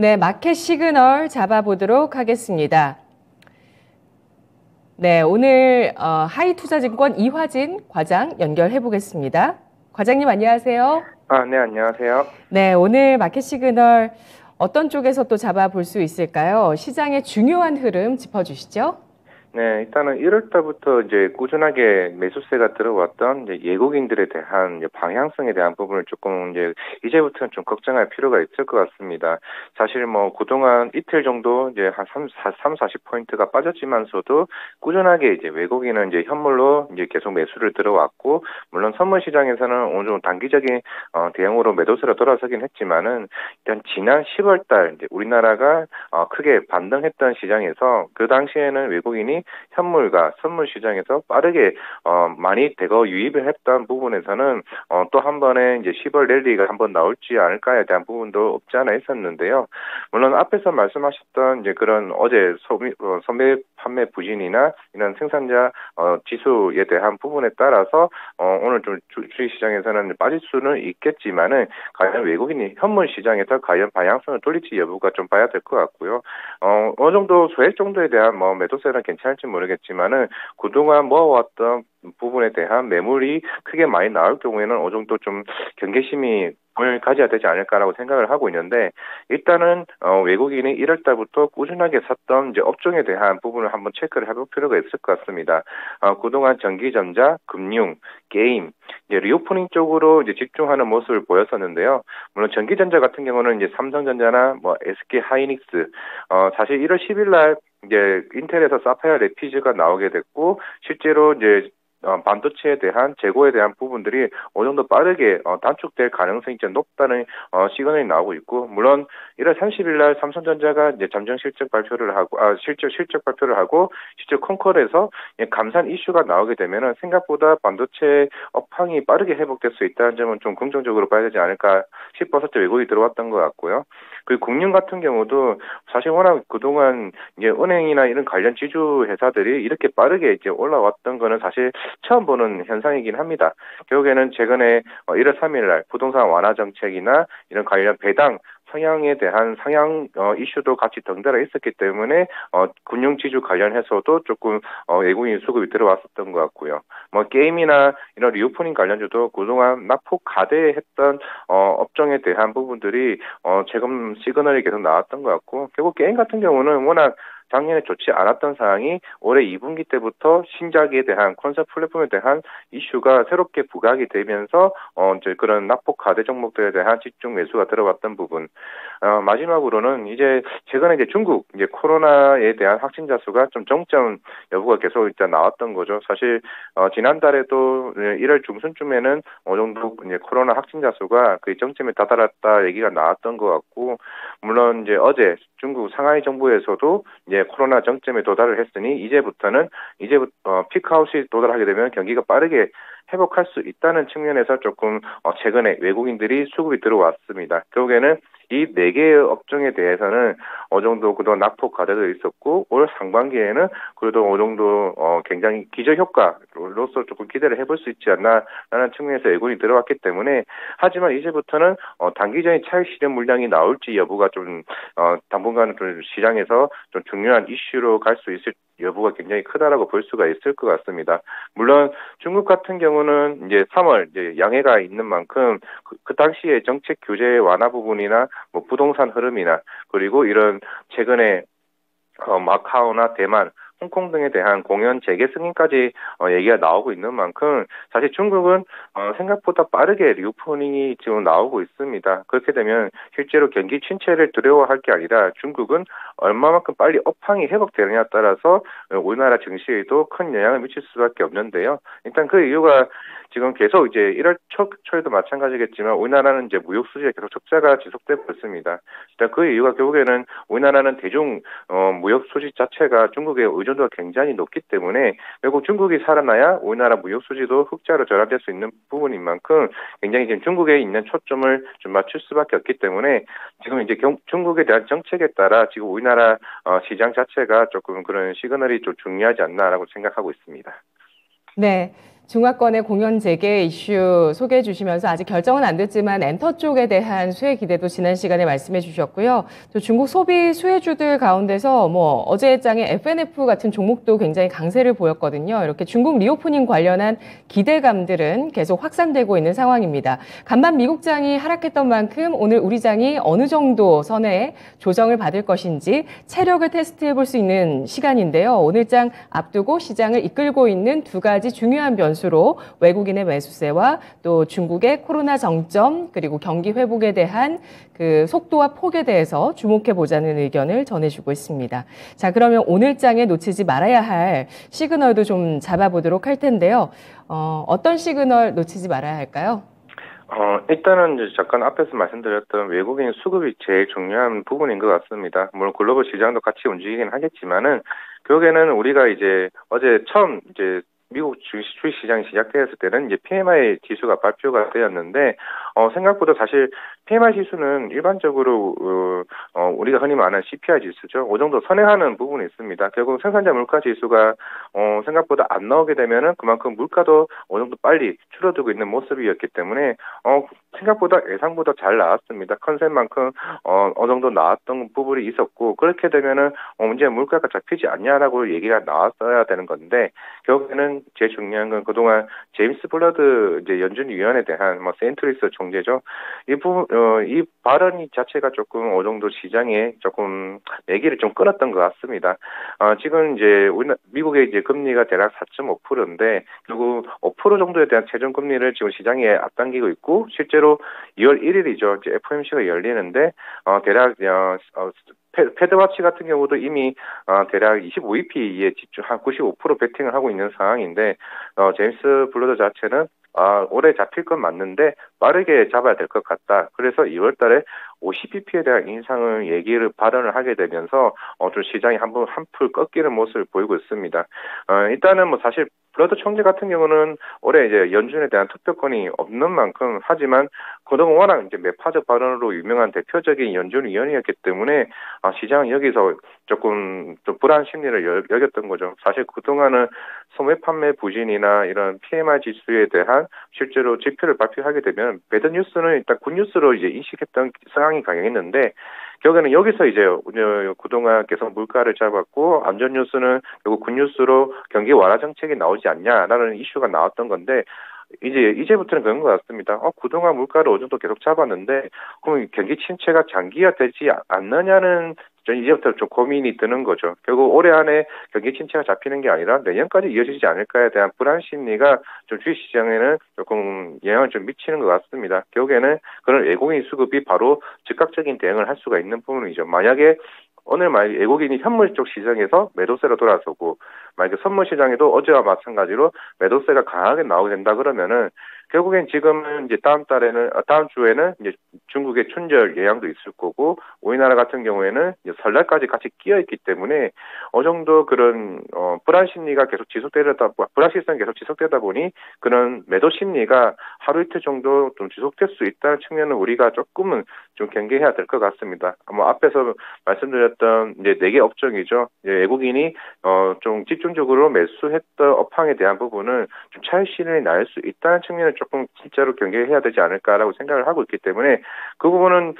네, 마켓 시그널 잡아보도록 하겠습니다. 네, 오늘 어, 하이투자증권 이화진 과장 연결해 보겠습니다. 과장님 안녕하세요. 아, 네, 안녕하세요. 네, 오늘 마켓 시그널 어떤 쪽에서 또 잡아볼 수 있을까요? 시장의 중요한 흐름 짚어주시죠. 네, 일단은 1월 달부터 이제 꾸준하게 매수세가 들어왔던 이제 외국인들에 대한 이제 방향성에 대한 부분을 조금 이제 이제부터는 좀 걱정할 필요가 있을 것 같습니다. 사실 뭐 그동안 이틀 정도 이제 한 3, 3 40포인트가 빠졌지만서도 꾸준하게 이제 외국인은 이제 현물로 이제 계속 매수를 들어왔고 물론 선물 시장에서는 어느 정도 단기적인 어, 대응으로 매도세로 돌아서긴 했지만은 일단 지난 10월 달 이제 우리나라가 어, 크게 반등했던 시장에서 그 당시에는 외국인이 현물과 선물 시장에서 빠르게 어, 많이 대거 유입을 했던 부분에서는 어, 또 한 번에 이제 10월 랠리가 한 번 나올지 않을까에 대한 부분도 없지 않아 있었는데요. 물론 앞에서 말씀하셨던 이제 그런 어제 소비, 어, 판매 부진이나 이런 생산자 어, 지수에 대한 부분에 따라서 어, 오늘 좀 주, 주식 시장에서는 빠질 수는 있겠지만은 과연 외국인이 현물 시장에서 과연 방향성을 돌릴지 여부가 좀 봐야 될 것 같고요. 어, 어느 정도 소액 정도에 대한 뭐 매도세는 괜찮. 할지 모르겠지만은 그동안 모아왔던 부분에 대한 매물이 크게 많이 나올 경우에는 어느 정도 좀 경계심이 을 가져야 되지 않을까라고 생각을 하고 있는데 일단은 어, 외국인이 1월 달부터 꾸준하게 샀던 이제 업종에 대한 부분을 한번 체크를 해볼 필요가 있을 것 같습니다. 어, 그동안 전기전자, 금융, 게임, 이제 리오프닝 쪽으로 이제 집중하는 모습을 보였었는데요. 물론 전기전자 같은 경우는 이제 삼성전자나 뭐 SK 하이닉스, 어, 사실 1월 10일 날 이제 인텔에서 사파이어 레피즈가 나오게 됐고 실제로 이제 어, 반도체에 대한 재고에 대한 부분들이 어느 정도 빠르게 어, 단축될 가능성이 좀 높다는 어, 시그널이 나오고 있고 물론 1월 30일 날 삼성전자가 이제 잠정 실적 발표를 하고 아 실적 실적 발표를 하고 실적 콩컬에서 감산 이슈가 나오게 되면은 생각보다 반도체 업황이 빠르게 회복될 수 있다는 점은 좀 긍정적으로 봐야 되지 않을까 싶어서 외국인이 들어왔던 것 같고요. 그리고 금융 같은 경우도 사실 워낙 그동안 이제 은행이나 이런 관련 지주 회사들이 이렇게 빠르게 이제 올라왔던 거는 사실 처음 보는 현상이긴 합니다. 결국에는 최근에 1월 어, 3일 날 부동산 완화 정책이나 이런 관련 배당 성향에 대한 상향 어, 이슈도 같이 덩달아 있었기 때문에 어, 금융 지주 관련해서도 조금 어, 외국인 수급이 들어왔었던 것 같고요. 뭐 게임이나 이런 리오프닝 관련주도 그동안 낙폭 과대했던 어, 업종에 대한 부분들이 어, 최근 시그널이 계속 나왔던 것 같고 결국 게임 같은 경우는 워낙 작년에 좋지 않았던 상황이 올해 2분기 때부터 신작에 대한 콘솔 플랫폼에 대한 이슈가 새롭게 부각이 되면서 어 이제 그런 낙폭 과대 종목들에 대한 집중 매수가 들어왔던 부분. 어 마지막으로는 이제 최근에 이제 중국 이제 코로나에 대한 확진자 수가 좀 정점 여부가 계속 일단 나왔던 거죠. 사실 어 지난달에도 1월 중순쯤에는 어느 정도 이제 코로나 확진자 수가 그 정점에 다다랐다 얘기가 나왔던 것 같고 물론 이제 어제 중국 상하이 정부에서도 이제 코로나 정점에 도달을 했으니 이제부터는 이제부터 어, 피크아웃이 도달하게 되면 경기가 빠르게 회복할 수 있다는 측면에서 조금 어, 최근에 외국인들이 수급이 들어왔습니다. 결국에는 이 네 개의 업종에 대해서는 어느 정도 그동안 낙폭 과대도 있었고 올 상반기에는 그래도 어느 정도 어 굉장히 기저 효과로서 조금 기대를 해볼 수 있지 않나라는 측면에서 외국인이 들어왔기 때문에 하지만 이제부터는 어 단기적인 차익 실현 물량이 나올지 여부가 좀 어 당분간 좀 시장에서 좀 중요한 이슈로 갈 수 있을 여부가 굉장히 크다라고 볼 수가 있을 것 같습니다. 물론 중국 같은 경우는 이제 3월 이제 양해가 있는 만큼 그, 그 당시에 정책 규제 완화 부분이나 뭐 부동산 흐름이나 그리고 이런 최근에 어, 마카오나 대만 홍콩 등에 대한 공연 재개 승인까지 어, 얘기가 나오고 있는 만큼 사실 중국은 어, 생각보다 빠르게 리오프닝이 지금 나오고 있습니다. 그렇게 되면 실제로 경기 침체를 두려워할 게 아니라 중국은 얼마만큼 빨리 업황이 회복되느냐에 따라서 우리나라 증시에도 큰 영향을 미칠 수밖에 없는데요. 일단 그 이유가 지금 계속 이제 1월 초, 초에도 마찬가지겠지만 우리나라는 이제 무역 수지에 계속 적자가 지속되고 있습니다. 일단 그 이유가 결국에는 우리나라는 대중 어, 무역 수지 자체가 중국의 의존도가 굉장히 높기 때문에 결국 중국이 살아나야 우리나라 무역 수지도 흑자로 전환될 수 있는 부분인 만큼 굉장히 지금 중국에 있는 초점을 좀 맞출 수밖에 없기 때문에 지금 이제 경, 중국에 대한 정책에 따라 지금 우리나라 어, 시장 자체가 조금 그런 시그널이 좀 중요하지 않나라고 생각하고 있습니다. 네. 중화권의 공연 재개 이슈 소개해 주시면서 아직 결정은 안 됐지만 엔터 쪽에 대한 수혜 기대도 지난 시간에 말씀해 주셨고요. 또 중국 소비 수혜주들 가운데서 뭐 어제 장에 F&F 같은 종목도 굉장히 강세를 보였거든요. 이렇게 중국 리오프닝 관련한 기대감들은 계속 확산되고 있는 상황입니다. 간밤 미국 장이 하락했던 만큼 오늘 우리 장이 어느 정도 선에 조정을 받을 것인지 체력을 테스트해 볼 수 있는 시간인데요. 오늘 장 앞두고 시장을 이끌고 있는 두 가지 중요한 변수 변수로 외국인의 매수세와 또 중국의 코로나 정점 그리고 경기 회복에 대한 그 속도와 폭에 대해서 주목해 보자는 의견을 전해주고 있습니다. 자, 그러면 오늘 장에 놓치지 말아야 할 시그널도 좀 잡아보도록 할 텐데요. 어, 어떤 시그널 놓치지 말아야 할까요? 어, 일단은 이제 잠깐 앞에서 말씀드렸던 외국인 수급이 제일 중요한 부분인 것 같습니다. 물론 글로벌 시장도 같이 움직이긴 하겠지만은 결국에는 우리가 이제 어제 처음 이제 미국 주식 시장이 시작되었을 때는 이제 PMI 지수가 발표가 되었는데 어 생각보다 사실 PMI 지수는 일반적으로 어, 어 우리가 흔히 말하는 CPI 지수죠. 그 정도 선행하는 부분이 있습니다. 결국 생산자 물가 지수가 어 생각보다 안 나오게 되면은 그만큼 물가도 어느 정도 빨리 줄어들고 있는 모습이었기 때문에 어 생각보다 예상보다 잘 나왔습니다. 컨셉만큼 어 어느 정도 나왔던 부분이 있었고 그렇게 되면은 어 문제 물가가 잡히지 않냐라고 얘기가 나왔어야 되는 건데 결국에는 제일 중요한 건 그동안 제임스 불라드 이제 연준위원에 대한 뭐 세인트루이스 총재죠. 이 부분 어, 이 발언 자체가 조금 어느 정도 시장에 조금 냉기를 좀 끊었던 것 같습니다. 어, 지금 이제 우리 미국의 이제 금리가 대략 4.5%인데 결국 5% 정도에 대한 최종 금리를 지금 시장에 앞당기고 있고 실제로 2월 1일이죠. 이제 FOMC가 열리는데 어, 대략 어, 어 FedWatch 같은 경우도 이미 어, 대략 25bp에 집중 한 95% 베팅을 하고 있는 상황인데 어, 제임스 불라드 자체는 아, 올해 잡힐 건 맞는데 빠르게 잡아야 될 것 같다. 그래서 2월 달에 50bp에 대한 인상을 얘기를 발언을 하게 되면서 어, 좀 시장이 한번 한풀 꺾이는 모습을 보이고 있습니다. 어, 일단은 뭐 사실 불라드 총재 같은 경우는 올해 이제 연준에 대한 투표권이 없는 만큼 하지만 그동안 워낙 이제 매파적 발언으로 유명한 대표적인 연준 위원이었기 때문에 아, 시장은 여기서 조금 좀 불안 심리를 여 겼던 거죠. 사실 그동안은 소매 판매 부진이나 이런 PMI 지수에 대한 실제로 지표를 발표하게 되면 bad news는 일단 good news로 이제 인식했던 상황 이 강했는데 결국에는 여기서 이제 그동안 계속 물가를 잡았고 안전 뉴스는 결국 good news로 경기 완화 정책이 나오지 않냐라는 이슈가 나왔던 건데 이제 이제부터는 그런 것 같습니다. 어, 그동안 물가를 어느 정도 계속 잡았는데 그럼 경기 침체가 장기화되지 않느냐는 전 이제부터 좀 고민이 드는 거죠. 결국 올해 안에 경기 침체가 잡히는 게 아니라 내년까지 이어지지 않을까에 대한 불안 심리가 좀 주식 시장에는 조금 영향을 좀 미치는 것 같습니다. 결국에는 그런 외국인 수급이 바로 즉각적인 대응을 할 수가 있는 부분이죠. 만약에 오늘 만약 외국인이 현물 쪽 시장에서 매도세로 돌아서고 만약에 선물 시장에도 어제와 마찬가지로 매도세가 강하게 나오게 된다 그러면은 결국엔 지금은 이제 다음 달에는 어, 다음 주에는 이제 중국의 춘절 예양도 있을 거고 우리나라 같은 경우에는 설날까지 같이 끼어 있기 때문에 어느 정도 그런 어 불안 심리가 계속 지속되다 불안실성이 계속 지속되다 보니 그런 매도 심리가 하루 이틀 정도 좀 지속될 수 있다는 측면은 우리가 조금은 좀 경계해야 될 것 같습니다. 뭐 앞에서 말씀드렸던 이제 네 개 업종이죠. 외국인이 어 좀 집중적으로 매수했던 업황에 대한 부분은 좀 차익 실현이 날 수 있다는 측면을 조금 진짜로 경계해야 되지 않을까라고 생각을 하고 있기 때문에 그 부분은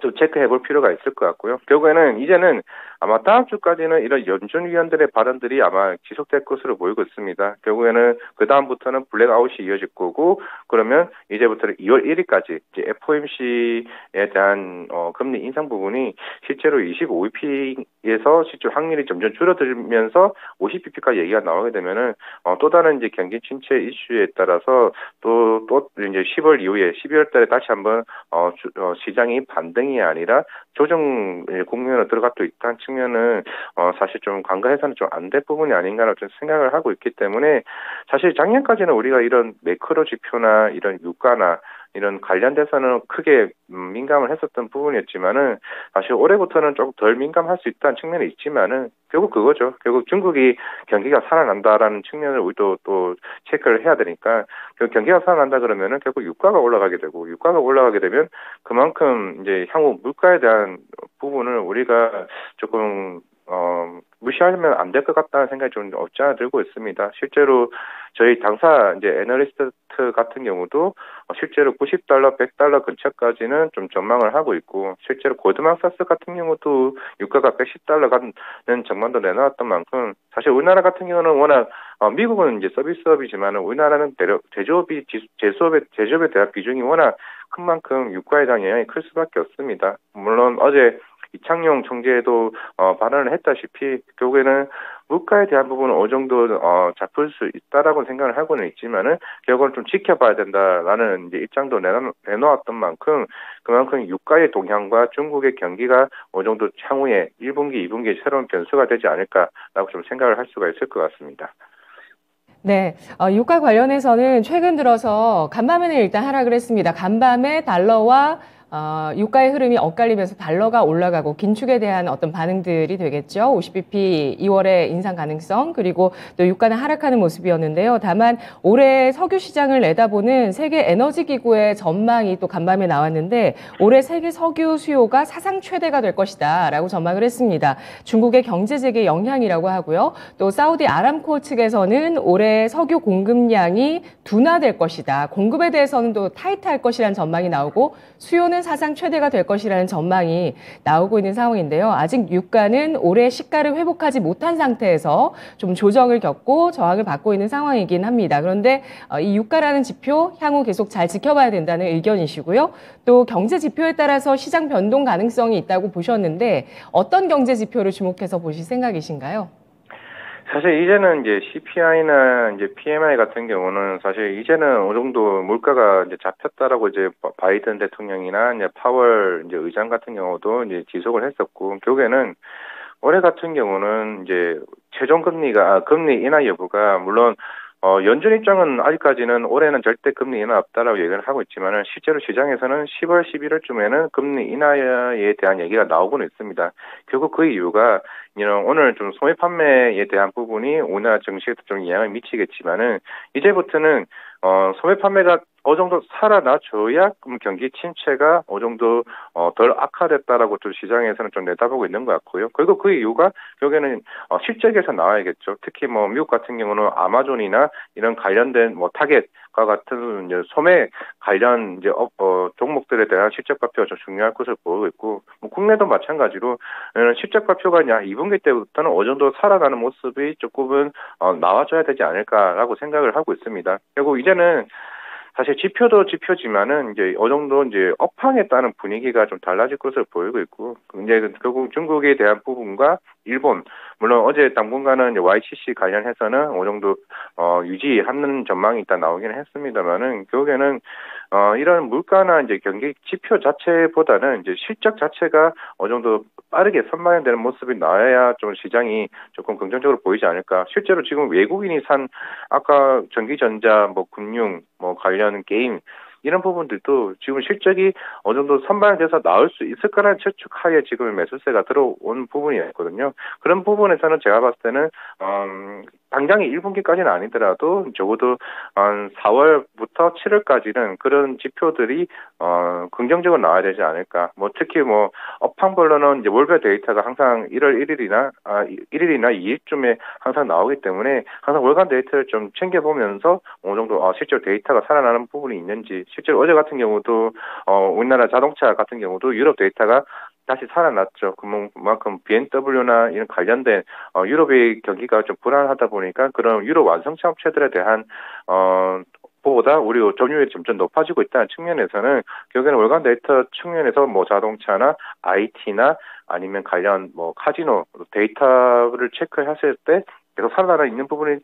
좀 체크해 볼 필요가 있을 것 같고요. 결국에는 이제는 아마 다음 주까지는 이런 연준위원들의 발언들이 아마 지속될 것으로 보이고 있습니다. 결국에는 그 다음부터는 블랙아웃이 이어질 거고 그러면 이제부터는 2월 1일까지 이제 FOMC에 대한 어, 금리 인상 부분이 실제로 25bp에서 실제 확률이 점점 줄어들면서 50bp까지 얘기가 나오게 되면은 어, 또 다른 이제 경기 침체 이슈에 따라서 또또 이제 10월 이후에 12월 달에 다시 한번 어, 주, 어 시장이 반등이 아니라 조정 국면으로 들어가고 있다는 측 면은 어 사실 좀 관가해서는 좀 안 될 부분이 아닌가라는 좀 생각을 하고 있기 때문에 사실 작년까지는 우리가 이런 매크로 지표나 이런 유가나 이런 관련돼서는 크게 음, 민감을 했었던 부분이었지만은 사실 올해부터는 조금 덜 민감할 수 있다는 측면이 있지만은 결국 그거죠. 결국 중국이 경기가 살아난다라는 측면을 우리도 또 체크를 해야 되니까 그 경기가 살아난다 그러면은 결국 유가가 올라가게 되고 유가가 올라가게 되면 그만큼 이제 향후 물가에 대한 부분을 우리가 조금 어 무시하면 안 될 것 같다는 생각이 좀 없지 않아 들고 있습니다. 실제로 저희 당사 이제 애널리스트 같은 경우도 실제로 90달러, 100달러 근처까지는 좀 전망을 하고 있고 실제로 고드망사스 같은 경우도 유가가 110달러 가는 전망도 내놓았던 만큼 사실 우리나라 같은 경우는 워낙 어, 미국은 이제 서비스업이지만 우리나라는 대려, 제조업이 제수업의 제조업에 대한 비중이 워낙 큰 만큼 유가에 대한 영향이 클 수밖에 없습니다. 물론 어제 이창용 총재도 어, 발언을 했다시피 결국에는 물가에 대한 부분은 어느 정도 어, 잡을 수 있다라고 생각을 하고는 있지만은 결국은 좀 지켜봐야 된다라는 이제 입장도 내놓, 내놓았던 만큼 그만큼 유가의 동향과 중국의 경기가 어느 정도 향후에 1분기, 2분기에 새로운 변수가 되지 않을까라고 좀 생각을 할 수가 있을 것 같습니다. 네, 어, 유가 관련해서는 최근 들어서 간밤에는 일단 하락을 했습니다. 간밤에 달러와 어, 유가의 흐름이 엇갈리면서 달러가 올라가고 긴축에 대한 어떤 반응들이 되겠죠. 50bp 2월에 인상 가능성 그리고 또 유가는 하락하는 모습이었는데요. 다만 올해 석유 시장을 내다보는 세계 에너지 기구의 전망이 또 간밤에 나왔는데 올해 세계 석유 수요가 사상 최대가 될 것이다라고 전망을 했습니다. 중국의 경제 재개 영향이라고 하고요. 또 사우디 아람코 측에서는 올해 석유 공급량이 둔화될 것이다. 공급에 대해서는 또 타이트할 것이라는 전망이 나오고 수요는 수요는 사상 최대가 될 것이라는 전망이 나오고 있는 상황인데요. 아직 유가는 올해 시가를 회복하지 못한 상태에서 좀 조정을 겪고 저항을 받고 있는 상황이긴 합니다. 그런데 어, 이 유가라는 지표 향후 계속 잘 지켜봐야 된다는 의견이시고요. 또 경제 지표에 따라서 시장 변동 가능성이 있다고 보셨는데 어떤 경제 지표를 주목해서 보실 생각이신가요? 사실 이제는 이제 CPI나 이제 PMI 같은 경우는 사실 이제는 어느 정도 물가가 이제 잡혔다라고 이제 바이든 대통령이나 이제 파월 이제 의장 같은 경우도 이제 지속을 했었고 결국에는 올해 같은 경우는 이제 최종 금리가 아, 금리 인하 여부가 물론 어, 연준 입장은 아직까지는 올해는 절대 금리 인하 없다라고 얘기를 하고 있지만은 실제로 시장에서는 10월, 11월쯤에는 금리 인하에 대한 얘기가 나오고는 있습니다. 결국 그 이유가 이런 오늘 좀 소매 판매에 대한 부분이 우리나라 증시에도 좀 영향을 미치겠지만은 이제부터는 어, 소매 판매가 어느 정도 살아나줘야 경기 침체가 어느 정도 어, 덜 악화됐다라고 좀 시장에서는 좀 내다보고 있는 것 같고요. 그리고 그 이유가 결국에는 어, 실적에서 나와야겠죠. 특히 뭐 미국 같은 경우는 아마존이나 이런 관련된 뭐 타겟과 같은 이제 소매 관련 이제 어, 어, 종목들에 대한 실적 발표가 좀 중요할 것을 보고 있고 뭐 국내도 마찬가지로 실적 발표가 냐 2분기 때부터는 어느 정도 살아가는 모습이 조금은 어, 나와줘야 되지 않을까라고 생각을 하고 있습니다. 그리고 이제는 사실 지표도 지표지만은 이제 어느 정도 이제 업황에 따른 분위기가 좀 달라질 것을 보이고 있고 이제 결국 중국에 대한 부분과 일본 물론 어제 당분간은 YCC 관련해서는 어느 정도 어 유지하는 전망이 일단 나오기는 했습니다만은 결국에는 어 이런 물가나 이제 경기 지표 자체보다는 이제 실적 자체가 어느 정도 빠르게 선반영되는 모습이 나와야 좀 시장이 조금 긍정적으로 보이지 않을까. 실제로 지금 외국인이 산 아까 전기전자, 뭐 금융, 뭐 관련 게임 이런 부분들도 지금 실적이 어느 정도 선반영돼서 나올 수 있을 거라는 추측하에 지금 매수세가 들어온 부분이었거든요. 그런 부분에서는 제가 봤을 때는 음, 당장이 1분기까지는 아니더라도 적어도 한 4월부터 7월까지는 그런 지표들이 어 긍정적으로 나와야 되지 않을까. 뭐 특히 뭐 업황별로는 이제 월별 데이터가 항상 1월 1일이나 아 1일이나 2일쯤에 항상 나오기 때문에 항상 월간 데이터를 좀 챙겨 보면서 어느 정도 어, 실제 데이터가 살아나는 부분이 있는지 실제로 어제 같은 경우도 어 우리나라 자동차 같은 경우도 유럽 데이터가 다시 살아났죠. 그만큼 BMW나 이런 관련된 어, 유럽의 경기가 좀 불안하다 보니까 그런 유럽 완성차 업체들에 대한 어 보다 우리 점유율이 점점 높아지고 있다는 측면에서는 결국에는 월간 데이터 측면에서 뭐 자동차나 IT나 아니면 관련 뭐 카지노 데이터를 체크했을 때 계속 살아나 있는 부분이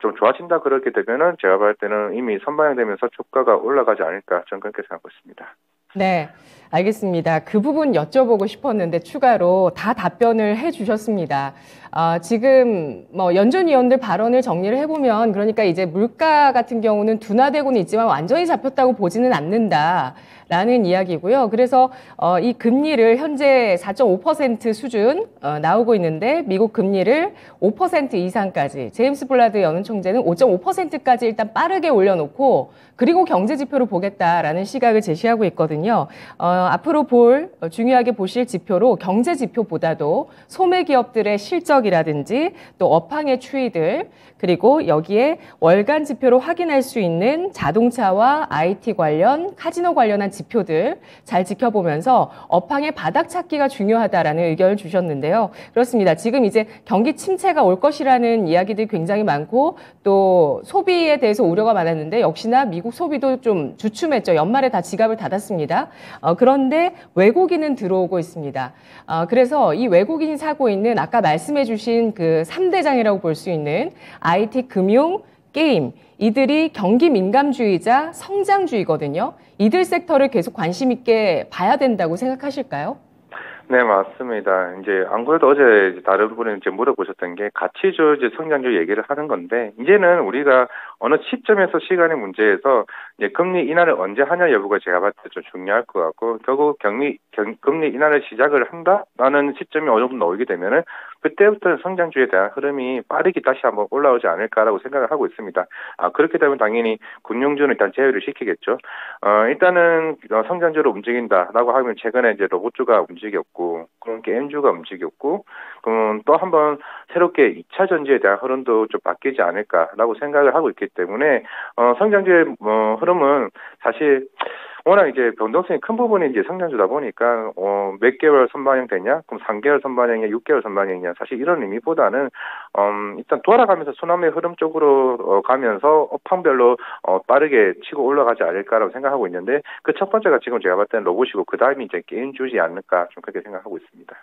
좀 좋아진다 그렇게 되면은 제가 봤을 때는 이미 선반영되면서 주가가 올라가지 않을까 저는 그렇게 생각하고 있습니다. 네. 알겠습니다. 그 부분 여쭤보고 싶었는데 추가로 다 답변을 해 주셨습니다. 아, 지금 뭐 연준 위원들 발언을 정리를 해보면 그러니까 이제 물가 같은 경우는 둔화되고는 있지만 완전히 잡혔다고 보지는 않는다. 라는 이야기고요. 그래서 어, 이 금리를 현재 4.5% 수준 어, 나오고 있는데 미국 금리를 5% 이상까지 제임스 블라드 연은 총재는 5.5%까지 일단 빠르게 올려놓고 그리고 경제 지표를 보겠다라는 시각을 제시하고 있거든요. 어, 앞으로 볼 어, 중요하게 보실 지표로 경제 지표보다도 소매 기업들의 실적이라든지 또 업황의 추이들 그리고 여기에 월간 지표로 확인할 수 있는 자동차와 IT 관련 카지노 관련한 지표들 잘 지켜보면서 업황의 바닥 찾기가 중요하다라는 의견을 주셨는데요. 그렇습니다. 지금 이제 경기 침체가 올 것이라는 이야기들이 굉장히 많고 또 소비에 대해서 우려가 많았는데 역시나 미국 소비도 좀 주춤했죠. 연말에 다 지갑을 닫았습니다. 어, 데 외국인은 들어오고 있습니다. 어, 그래서 이 외국인이 사고 있는 아까 말씀해 주신 그 3대장이라고 볼 수 있는 IT, 금융, 게임, 이들이 경기 민감주의자 성장주의거든요. 이들 섹터를 계속 관심 있게 봐야 된다고 생각하실까요? 네, 맞습니다. 이제 안 그래도 어제 다른 분이 이제 물어보셨던 게 가치주 이제 성장주 얘기를 하는 건데 이제는 우리가 어느 시점에서 시간의 문제에서 이제 금리 인하를 언제 하냐 여부가 제가 봤을 때 좀 중요할 것 같고 결국 경리 경, 금리 인하를 시작을 한다라는 시점이 어느 정도 나오게 되면은 그때부터 성장주에 대한 흐름이 빠르게 다시 한번 올라오지 않을까라고 생각을 하고 있습니다. 아 그렇게 되면 당연히 금융주는 일단 제외를 시키겠죠. 어 일단은 어, 성장주로 움직인다라고 하면 최근에 이제 로봇주가 움직였고 그런 게임주가 움직였고 그럼 또 한번 새롭게 2차 전지에 대한 흐름도 좀 바뀌지 않을까라고 생각을 하고 있기 때문에 어 성장주의 어, 흐름은 사실 워낙 이제 변동성이 큰 부분이 이제 성장주다 보니까 어, 몇 개월 선반영 되냐? 그럼 3개월 선반영이냐, 6개월 선반영이냐? 사실 이런 의미보다는 음, 일단 돌아가면서 순환의 흐름 쪽으로 어, 가면서 업황별로 어, 빠르게 치고 올라가지 않을까라고 생각하고 있는데 그 첫 번째가 지금 제가 봤을 때는 로봇이고 그 다음이 이제 게임 주지 않을까 좀 그렇게 생각하고 있습니다.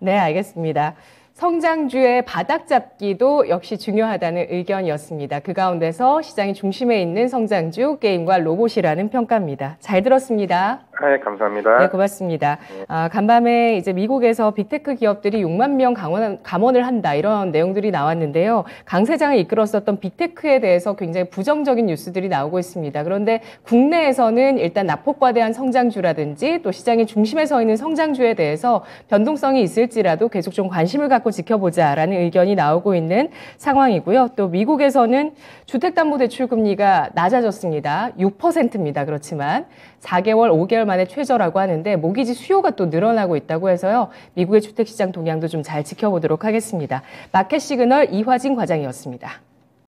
네, 알겠습니다. 성장주의 바닥 잡기도 역시 중요하다는 의견이었습니다. 그 가운데서 시장의 중심에 있는 성장주 게임과 로봇이라는 평가입니다. 잘 들었습니다. 네, 감사합니다. 네, 고맙습니다. 아, 간밤에 이제 미국에서 빅테크 기업들이 6만 명 강원, 감원을 한다 이런 내용들이 나왔는데요. 강세장을 이끌었었던 빅테크에 대해서 굉장히 부정적인 뉴스들이 나오고 있습니다. 그런데 국내에서는 일단 낙폭 과대한 성장주라든지 또 시장의 중심에 서 있는 성장주에 대해서 변동성이 있을지라도 계속 좀 관심을 갖고 지켜보자라는 의견이 나오고 있는 상황이고요. 또 미국에서는 주택담보대출 금리가 낮아졌습니다. 6%입니다. 그렇지만 4개월, 5개월 만에 최저라고 하는데 모기지 수요가 또 늘어나고 있다고 해서요. 미국의 주택시장 동향도 좀 잘 지켜보도록 하겠습니다. 마켓 시그널 이화진 과장이었습니다.